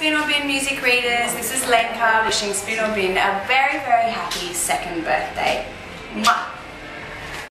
Spoon or Bin music readers, this is Lenka wishing Spoon or Bin a very, very happy second birthday. Mwah.